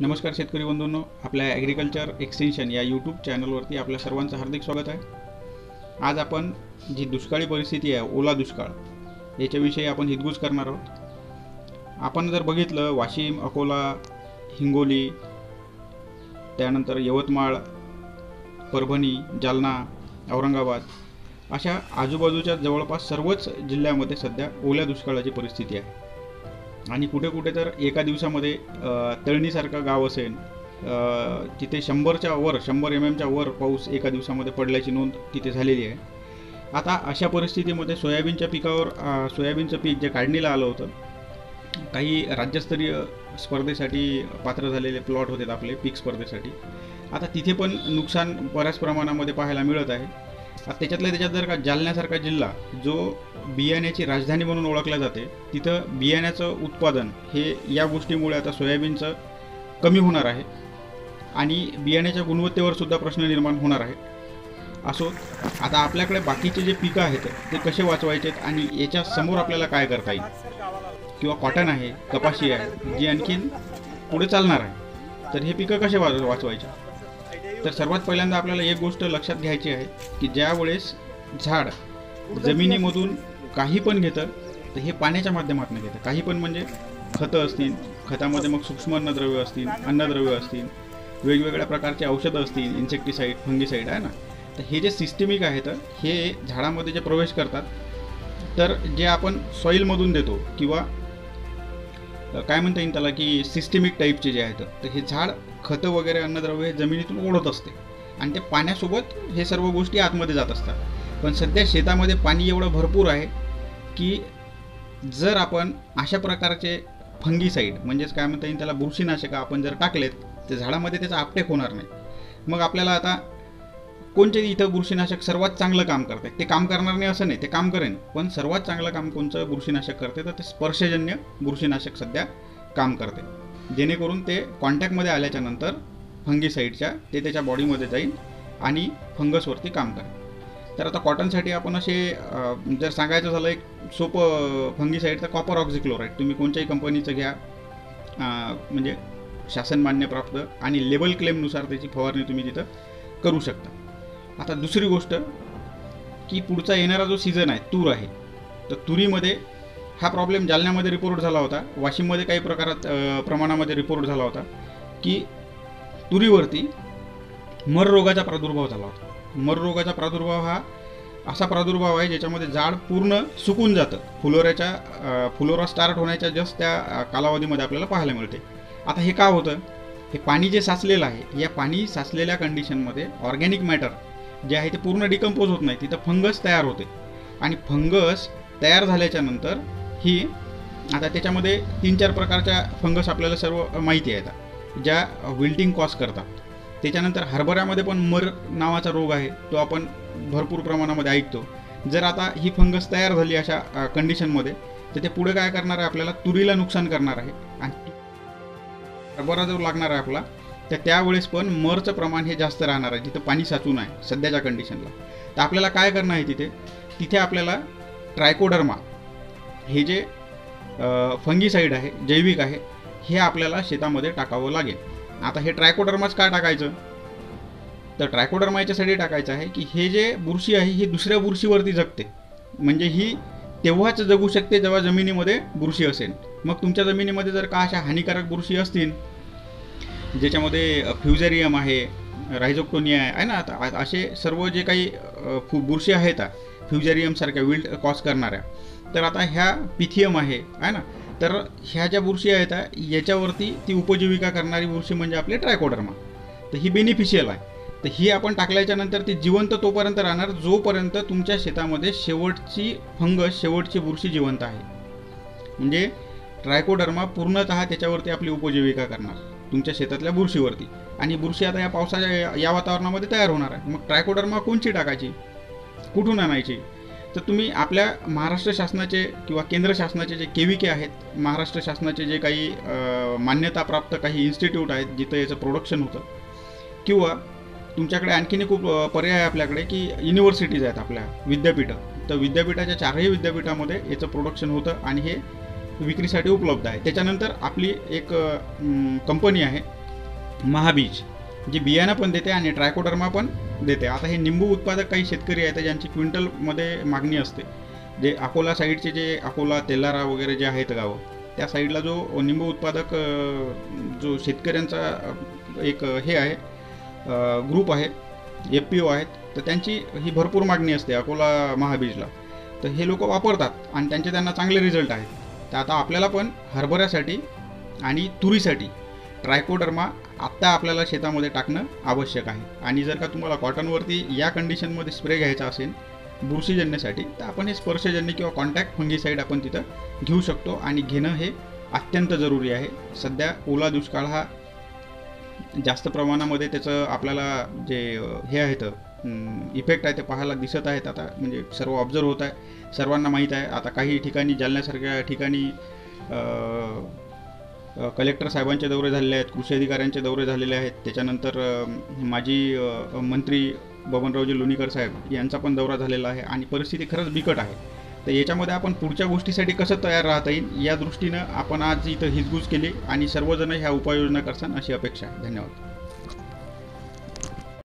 नमस्कार शेतकरी बंधूंनो आपल्या ॲग्रिकल्चर एक्सटेन्शन या यूट्यूब चॅनलवरती आपल्या सर्वांचं हार्दिक स्वागत आहे. आज आपण जी दुष्काळी परिस्थिती आहे ओला दुष्काळ याच्याविषयी आपण हितगुज करणार आहोत. आपण जर बघितलं वाशिम अकोला हिंगोली त्यानंतर यवतमाळ परभणी जालना औरंगाबाद अशा आजूबाजूच्या जवळपास सर्वच जिल्ह्यामध्ये सध्या ओल्या दुष्काळाची परिस्थिती आहे. आणि कुठे कुठे तर एका दिवसामध्ये तळणीसारखं गाव असेल तिथे शंभरच्या वर शंभर एम एमच्या वर पाऊस एका दिवसामध्ये पडल्याची नोंद तिथे झालेली आहे. आता अशा परिस्थितीमध्ये सोयाबीनच्या पिकावर सोयाबीनचं पीक जे काढणीला आलं होतं काही राज्यस्तरीय स्पर्धेसाठी पात्र झालेले प्लॉट होते आपले पीक स्पर्धेसाठी. आता तिथे पण नुकसान बऱ्याच प्रमाणामध्ये पाहायला मिळत आहे. त्याच्यातल्या त्याच्यात जर का जालन्यासारखा जिल्हा जो बियाण्याची राजधानी म्हणून ओळखला जाते तिथं बियाण्याचं उत्पादन हे या गोष्टीमुळे आता सोयाबीनचं कमी होणार आहे आणि बियाण्याच्या गुणवत्तेवर सुद्धा प्रश्न निर्माण होणार आहे. असो आता आपल्याकडे बाकीचे जे पिकं आहेत ते कसे वाचवायचे आणि याच्या समोर आपल्याला काय करता येईल? किंवा कॉटन आहे कपाशी आहे जी आणखीन पुढे चालणार आहे तर हे पिकं कसे वाच वाचवायचे? तर सर्वात पहिल्यांदा आपल्याला एक गोष्ट लक्षात घ्यायची आहे की ज्या वेळेस झाड जमिनीमधून काही पण घेतं तर हे पाण्याच्या माध्यमातून घेतं. काही पण म्हणजे खतं असतील खतामध्ये मग सूक्ष्म अन्नद्रव्य असतील अन्नद्रव्य असतील वेगवेगळ्या प्रकारचे औषधं असतील इन्सेक्टिसाईड फंगिसाईड आहे ना? तर हे जे सिस्टमिक आहेत हे झाडामध्ये जे प्रवेश करतात तर जे आपण सॉईलमधून देतो किंवा काय म्हणता येईल त्याला की सिस्टमिक टाईपचे जे आहेत तर हे झाड खतं वगैरे अन्नद्रव्य हे जमिनीतून ओढत असते. आणि ते पाण्यासोबत हे सर्व गोष्टी आतमध्ये जात असतात. पण सध्या शेतामध्ये पाणी एवढं भरपूर आहे की जर आपण अशा प्रकारचे फंगीसाईड म्हणजेच काय म्हणता येईल त्याला बुरशीनाशक आपण जर टाकलेत तर झाडामध्ये त्याचा आपटेक होणार नाही. मग आपल्याला आता कोणते इथं बुरशीनाशक सर्वात चांगलं काम करते? ते काम करणार नाही असं नाही ते काम करेन. पण सर्वात चांगलं काम कोणचं बुरशीनाशक करते तर ते स्पर्शजन्य बुरशीनाशक सध्या काम करते. जेणेकरून ते कॉन्टॅक्टमध्ये आल्याच्यानंतर फंगीसाईडच्या ते त्याच्या बॉडीमध्ये जाईल आणि फंगसवरती काम करेल. तर आता कॉटनसाठी आपण असे जर सांगायचं झालं एक सोपं फंगीसाईड तर कॉपर ऑक्झिक्लोराईड तुम्ही कोणत्याही कंपनीचं घ्या. म्हणजे शासन मान्यप्राप्त आणि लेबल क्लेमनुसार त्याची फवारणी तुम्ही तिथं करू शकता. आता दुसरी गोष्ट की पुढचा येणारा जो सीझन आहे तूर आहे तर तुरीमध्ये हा प्रॉब्लेम जालन्यामध्ये रिपोर्ट झाला होता. वाशिममध्ये काही प्रकारात प्रमाणामध्ये रिपोर्ट झाला होता की तुरीवरती मर रोगाचा प्रादुर्भाव झाला होता. मर रोगाचा प्रादुर्भाव हा असा प्रादुर्भाव आहे ज्याच्यामध्ये झाड पूर्ण सुकून जातं. फुलोऱ्याच्या फुलोरा स्टार्ट होण्याच्या जस्ट त्या कालावधीमध्ये आपल्याला पाहायला मिळते. आता हे का होतं? हे पाणी जे साचलेलं आहे या पाणी साचलेल्या कंडिशनमध्ये ऑर्गॅनिक मॅटर जे आहे ते पूर्ण डिकम्पोज होत नाही. तिथं फंगस तयार होते. आणि फंगस तयार झाल्याच्यानंतर ही आता त्याच्यामध्ये तीन चार प्रकारच्या फंगस आपल्याला सर्व माहिती आहेत. ज्या विल्टिंग कॉज करतात. त्याच्यानंतर हरभऱ्यामध्ये पण मर नावाचा रोग आहे तो आपण भरपूर प्रमाणामध्ये ऐकतो. जर आता ही फंगस तयार झाली अशा कंडिशनमध्ये तर ते पुढे काय करणार आहे आपल्याला? तुरीला नुकसान करणार आहे. आणि हरभरा जो लागणार आहे आपला तर त्यावेळेस पण मरचं प्रमाण हे जास्त राहणार आहे. जिथं पाणी साचून आहे सध्याच्या कंडिशनला तर आपल्याला काय करणं आहे तिथे? तिथे आपल्याला ट्रायकोडर्मा हे जे फंगीसाईड आहे जैविक आहे हे आपल्याला शेतामध्ये टाकावं लागेल. आता हे ट्रायकोडर्माच का टाकायचं? तर ट्रायकोडर्मा याच्यासाठी टाकायचं आहे की हे जे बुरशी आहे ही दुसऱ्या बुरशीवरती जगते. म्हणजे ही तेव्हाच जगू शकते जेव्हा जमिनीमध्ये बुरशी असेल. मग तुमच्या जमिनीमध्ये जर का अशा हानिकारक बुरशी असतील ज्याच्यामध्ये फ्युजेरियम आहे रायझोक्टोनिया आहे ना? आता असे सर्व जे काही फु बुरशी आहेत फ्युजेरियमसारख्या विल्ड कॉज करणाऱ्या तर आता ह्या पिथियम आहे आहे ना? तर ह्या ज्या बुरशी आहेत याच्यावरती ती उपजीविका करणारी बुरशी म्हणजे आपली ट्रायकोडर्मा. तर ही बेनिफिशियल आहे. तर ही आपण टाकल्याच्या नंतर ती जिवंत तोपर्यंत राहणार जोपर्यंत तुमच्या शेतामध्ये शेवटची फंगस शेवटची बुरशी जिवंत आहे. म्हणजे ट्रायकोडर्मा पूर्णतः त्याच्यावरती आपली उपजीविका करणार तुमच्या शेतातल्या बुरशीवरती. आणि बुरशी आता या पावसाच्या या वातावरणामध्ये तयार होणार आहे. मग ट्रायकोडर्मा कोणची टाकायची? कुठून आणायची? तर तुम्ही आपल्या महाराष्ट्र शासनाचे किंवा केंद्र शासनाचे जे के व्ही के आहेत महाराष्ट्र शासनाचे जे काही मान्यताप्राप्त काही इन्स्टिट्यूट आहेत जिथं याचं प्रोडक्शन होतं किंवा तुमच्याकडे आणखीन खूप पर्याय आहे आपल्याकडे की युनिव्हर्सिटीज आहेत आपल्या विद्यापीठं. तर विद्यापीठाच्या चारही विद्यापीठामध्ये याचं प्रोडक्शन होतं आणि हे विक्रीसाठी उपलब्ध आहे. त्याच्यानंतर आपली एक कंपनी आहे महाबीज जी बियाणं पण देते आणि ट्रायकोडर्मा पण देते. आता हे निंबू उत्पादक काही शेतकरी आहेत ज्यांची क्विंटलमध्ये मागणी असते. जे अकोला साईडचे जे अकोला तेलारा वगैरे जे आहेत गावं त्या साईडला जो निंबू उत्पादक जो शेतकऱ्यांचा एक हे आहे ग्रुप आहे एफ पी ओ आहेत तर त्यांची ही भरपूर मागणी असते अकोला महाबीजला. तर हे लोक वापरतात आणि त्यांचे त्यांना चांगले रिझल्ट आहेत. तर आता आपल्याला पण हरभऱ्यासाठी आणि तुरीसाठी ट्रायकोडर्मा आत्ता आपल्याला शेतामध्ये टाकणं आवश्यक आहे. आणि जर का तुम्हाला कॉटनवरती या कंडिशनमध्ये स्प्रे घ्यायचा असेल बुरशीजन्यसाठी तर आपण हे स्पर्शजन्य किंवा कॉन्टॅक्ट फंगीसाईड आपण तिथं घेऊ शकतो. आणि घेणं हे अत्यंत जरुरी आहे. सध्या ओला दुष्काळ हा जास्त प्रमाणामध्ये त्याचं आपल्याला जे हे आहेत इफेक्ट आहे ते पाहायला दिसत आहेत. आता म्हणजे सर्व ऑब्झर्व होत आहे. सर्वांना माहीत आहे. आता काही ठिकाणी जालण्यासारख्या ठिकाणी कलेक्टर साहेबांचे दौरे झालेले आहेत कृषी अधिकाऱ्यांचे दौरे झालेले आहेत. त्याच्यानंतर माजी मंत्री बबनरावजी लोणीकर साहेब यांचा पण दौरा झालेला आहे आणि परिस्थिती खरंच बिकट आहे. तर याच्यामध्ये आपण पुढच्या गोष्टीसाठी कसं तयार राहता येईल या दृष्टीनं आपण आज इथं हिजगूज केली आणि सर्वजण ह्या उपाययोजना करसान अशी अपेक्षा आहे. धन्यवाद.